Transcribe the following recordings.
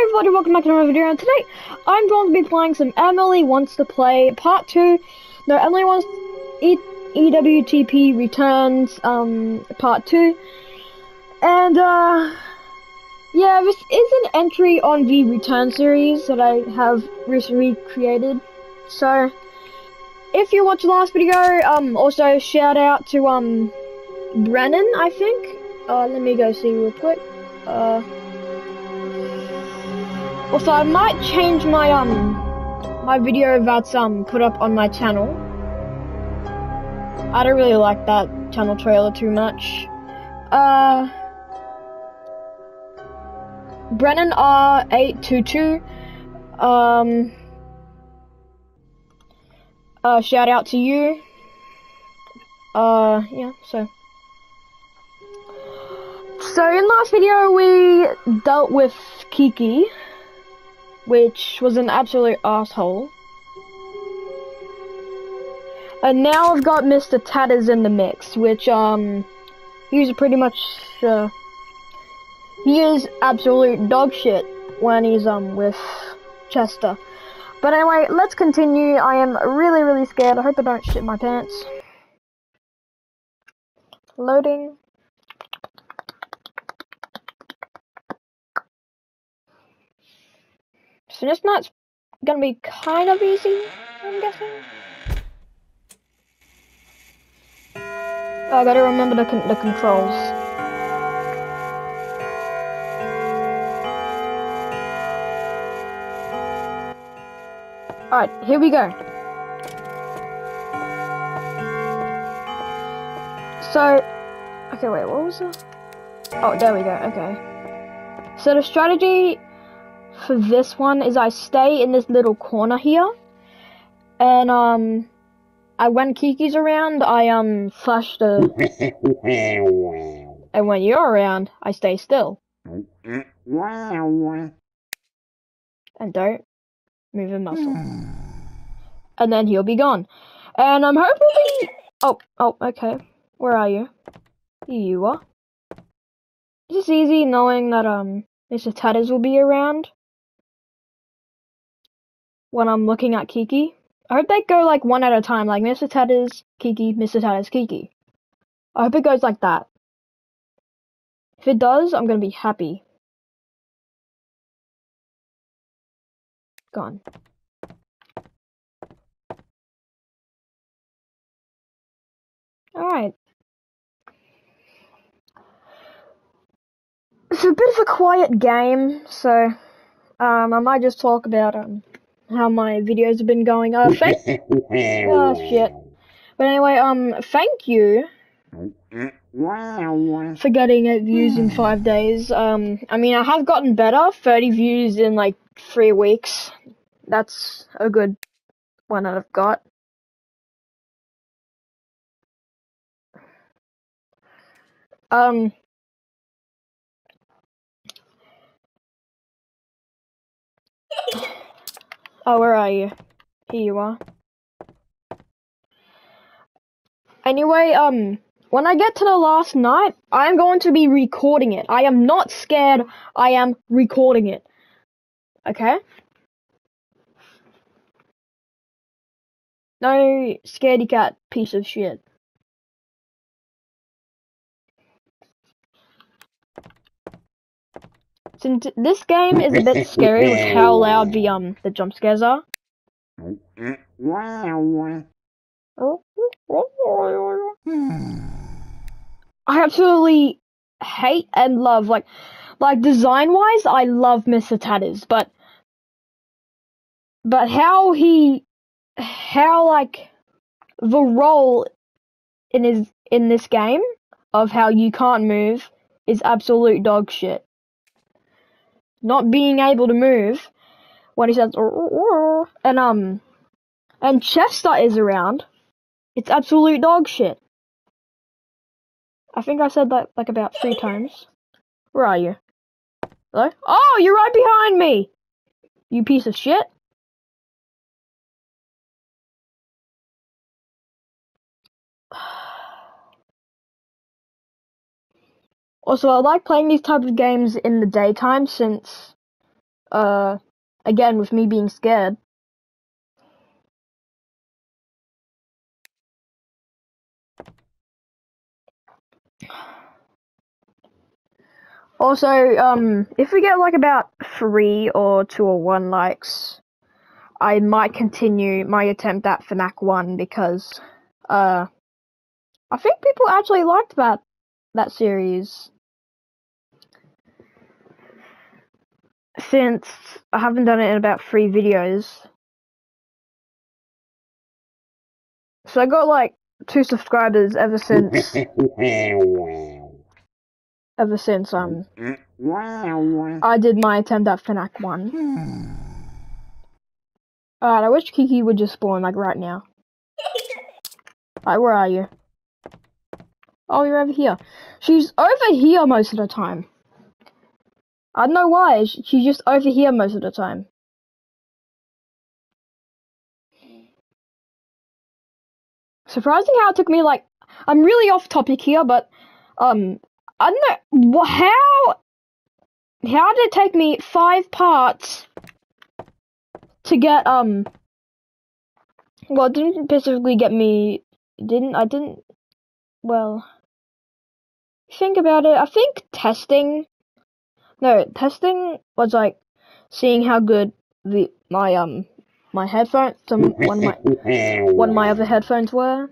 everybody, welcome back to another video, and today I'm going to be playing some Emily Wants to Play Part 2. No, Emily Wants e EWTP Returns um, Part 2. And, uh, yeah, this is an entry on the Return series that I have recently created. So, if you watched the last video, um, also shout out to, um, Brennan, I think. Uh, let me go see real quick. Uh... Also, I might change my um my video that's um put up on my channel. I don't really like that channel trailer too much. Uh, Brennan R eight two two. Um. Uh, shout out to you. Uh, yeah. So. So in last video we dealt with Kiki which was an absolute asshole. And now I've got Mr. Tatters in the mix, which, um, he's pretty much, uh, he is absolute dog shit when he's, um, with Chester. But anyway, let's continue. I am really, really scared. I hope I don't shit my pants. Loading. So this night's gonna be kind of easy, I'm guessing. I gotta remember the, con the controls. Alright, here we go. So, okay, wait, what was it? Oh, there we go, okay. So the strategy for this one is I stay in this little corner here. And, um, I, when Kiki's around, I, um, flash the... and when you're around, I stay still. And don't move a muscle. and then he'll be gone. And I'm hoping... Oh, oh, okay. Where are you? Here you are. It's just easy knowing that, um, Mr. Tatters will be around when I'm looking at Kiki. I hope they go like one at a time, like Mr. Tatters, Kiki, Mr. Tatters, Kiki. I hope it goes like that. If it does, I'm gonna be happy. Gone. Alright. It's a bit of a quiet game, so um, I might just talk about um, how my videos have been going. Uh, thank. oh shit. But anyway, um, thank you for getting it views in five days. Um, I mean, I have gotten better. Thirty views in like three weeks. That's a good one that I've got. Um. Oh, where are you? Here you are. Anyway, um, when I get to the last night, I'm going to be recording it. I am not scared. I am recording it. Okay? No scaredy cat piece of shit. Since this game is a bit scary with how loud the um the jump scares are. I absolutely hate and love like like design wise I love Mr. Tatters, but but how he how like the role in his in this game of how you can't move is absolute dog shit not being able to move when he says and um and Chester is around, it's absolute dog shit. I think I said that like about three times. Where are you? Hello? Oh, you're right behind me! You piece of shit. Also, I like playing these type of games in the daytime since Uh, again, with me being scared. Also, um, if we get like about three or two or one likes, I might continue my attempt at FNAC 1 because, uh, I think people actually liked that, that series. Since I haven't done it in about three videos. So I got like two subscribers ever since ever since um I did my attempt at FNAC 1. Alright, I wish Kiki would just spawn like right now. Alright, where are you? Oh, you're over here. She's over here most of the time. I don't know why, she's just over here most of the time. Surprising how it took me like, I'm really off topic here, but, um, I don't know, how, how did it take me five parts to get, um, well, it didn't specifically get me, didn't, I didn't, well, think about it, I think testing, no, testing was like seeing how good the, my, um, my headphones, some, one of my, one of my other headphones were.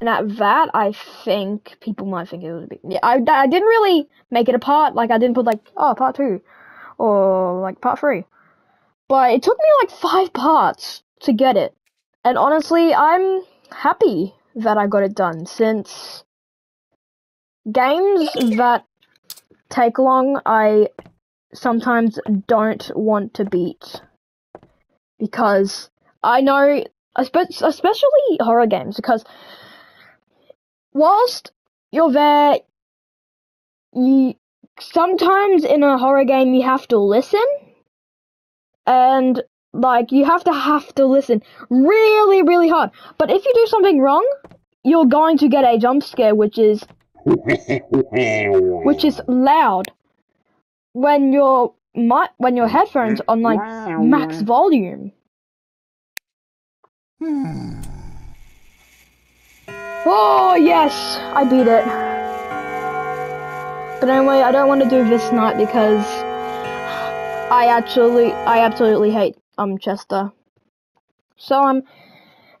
And at that, I think people might think it was a. Yeah, I, I didn't really make it a part. Like, I didn't put, like, oh, part two. Or, like, part three. But it took me, like, five parts to get it. And honestly, I'm happy that I got it done since games that take long, I sometimes don't want to beat. Because I know, especially horror games, because whilst you're there, you sometimes in a horror game you have to listen, and like you have to have to listen really, really hard. But if you do something wrong, you're going to get a jump scare, which is which is loud when your mic when your headphones on like max hmm. volume. Oh yes, I beat it. But anyway, I don't want to do this night because I actually I absolutely hate um Chester. So um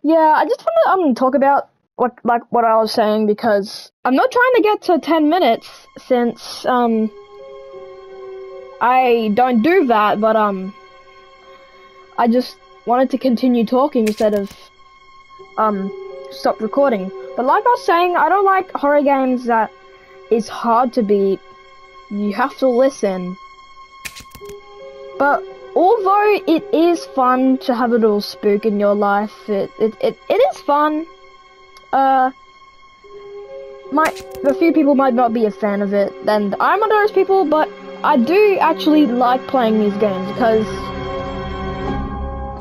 yeah, I just want to um talk about what like what I was saying because I'm not trying to get to 10 minutes since um I don't do that, but um I just wanted to continue talking instead of um stop recording. But like I was saying, I don't like horror games that is hard to beat. You have to listen. But although it is fun to have a little spook in your life, it it, it, it is fun. Uh might a few people might not be a fan of it, and I'm one of those people, but I do actually like playing these games because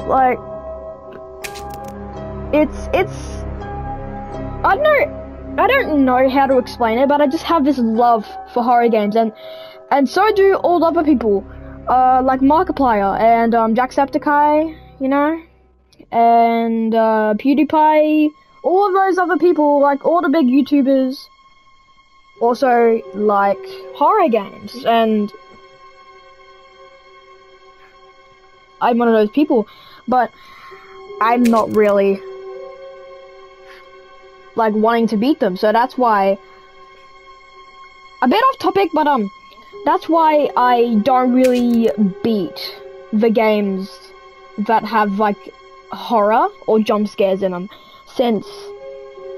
like it's it's I don't know. I don't know how to explain it, but I just have this love for horror games, and and so do all other people, uh, like Markiplier and um, Jacksepticeye, you know, and uh, PewDiePie, all of those other people, like all the big YouTubers, also like horror games, and I'm one of those people, but I'm not really like wanting to beat them. So that's why a bit off topic, but um that's why I don't really beat the games that have like horror or jump scares in them since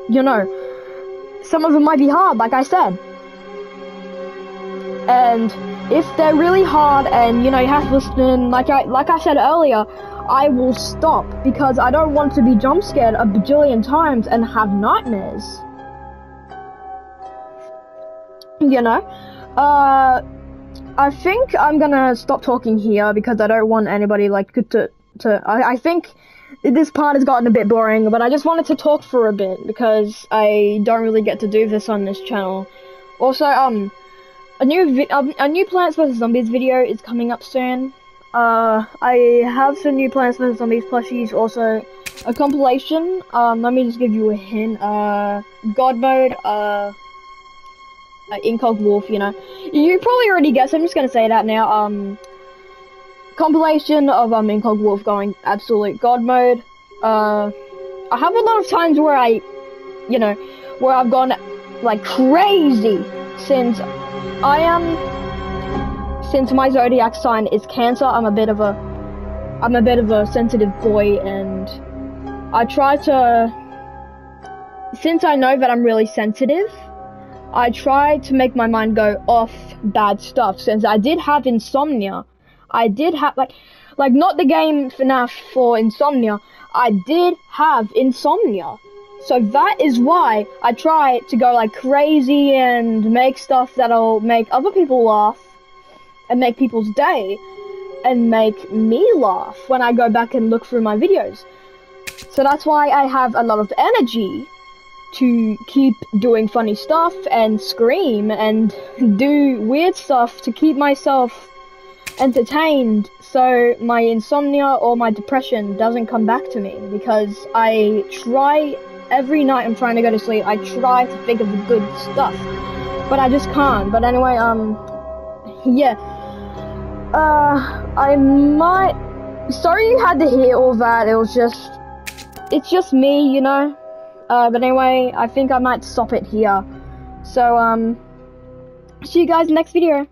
you know some of them might be hard like I said. And if they're really hard and you know you have to listen like I like I said earlier, I will stop because I don't want to be jump scared a bajillion times and have nightmares. You know? Uh, I think I'm gonna stop talking here because I don't want anybody like to, to, I, I think this part has gotten a bit boring, but I just wanted to talk for a bit because I don't really get to do this on this channel Also, um, a new um, a new Plants vs Zombies video is coming up soon. Uh, I have some new Plants vs Zombies plushies. Also, a compilation. Um, let me just give you a hint. Uh, God mode. Uh, uh Incog Wolf. You know, you probably already guessed. I'm just gonna say that now. Um, compilation of um Incog Wolf going absolute God mode. Uh, I have a lot of times where I, you know, where I've gone like crazy since I am since my zodiac sign is Cancer. I'm a bit of a I'm a bit of a sensitive boy and I try to since I know that I'm really sensitive, I try to make my mind go off bad stuff since I did have insomnia. I did have like like not the game FNAF for insomnia. I did have insomnia. So that is why I try to go like crazy and make stuff that'll make other people laugh and make people's day and make me laugh when I go back and look through my videos. So that's why I have a lot of energy to keep doing funny stuff and scream and do weird stuff to keep myself entertained so my insomnia or my depression doesn't come back to me because I try every night I'm trying to go to sleep, I try to think of the good stuff, but I just can't. But anyway, um, yeah, uh, I might. Sorry you had to hear all that. It was just, it's just me, you know. Uh, but anyway, I think I might stop it here. So, um, see you guys next video.